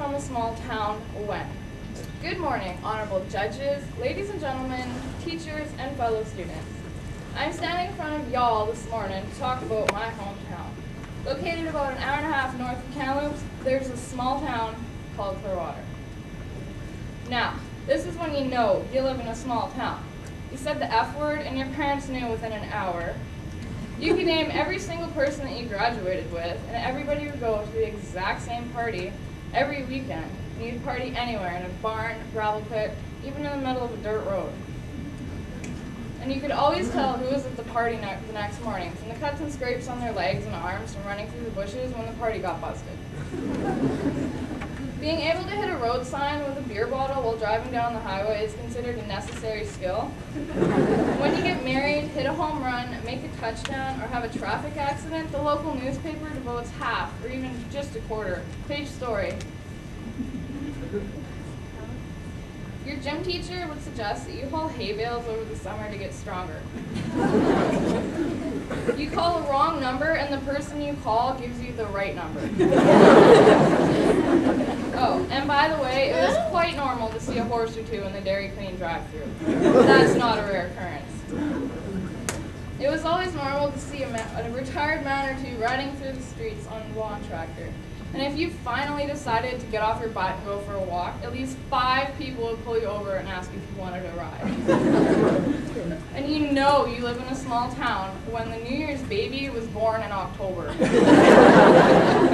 from a small town when? Good morning, honorable judges, ladies and gentlemen, teachers, and fellow students. I'm standing in front of y'all this morning to talk about my hometown. Located about an hour and a half north of Kamloops, there's a small town called Clearwater. Now, this is when you know you live in a small town. You said the F word and your parents knew within an hour. You could name every single person that you graduated with, and everybody would go to the exact same party every weekend. You'd party anywhere, in a barn, gravel pit, even in the middle of a dirt road. And you could always tell who was at the party ne- the next morning from the cuts and scrapes on their legs and arms from running through the bushes when the party got busted. Being able to hit a road sign with a beer bottle while driving down the highway is considered a necessary skill. When you get married, hit a home run, make a touchdown, or have a traffic accident, the local newspaper devotes half, or even just a quarter, page story. Your gym teacher would suggest that you haul hay bales over the summer to get stronger. You call a wrong number, and the person you call gives you the right number. Oh, and by the way, it was quite normal to see a horse or two in the Dairy Queen drive-through. That's not a rare occurrence. It was always normal to see a, a retired man or two riding through the streets on a lawn tractor. And if you finally decided to get off your butt and go for a walk, at least five people would pull you over and ask if you wanted a ride. and you know you live in a small town when the New Year's baby was born in October.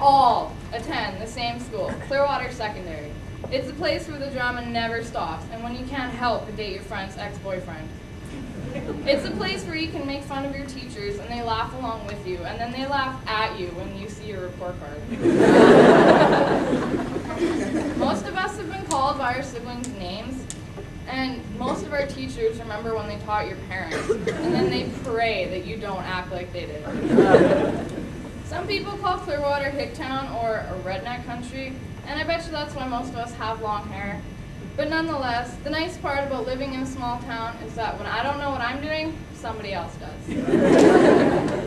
all attend the same school, Clearwater Secondary. It's a place where the drama never stops, and when you can't help but date your friend's ex-boyfriend. It's a place where you can make fun of your teachers and they laugh along with you, and then they laugh at you when you see your report card. most of us have been called by our siblings' names, and most of our teachers remember when they taught your parents, and then they pray that you don't act like they did. Some people call Clearwater Hicktown or a redneck country, and I bet you that's why most of us have long hair. But nonetheless, the nice part about living in a small town is that when I don't know what I'm doing, somebody else does.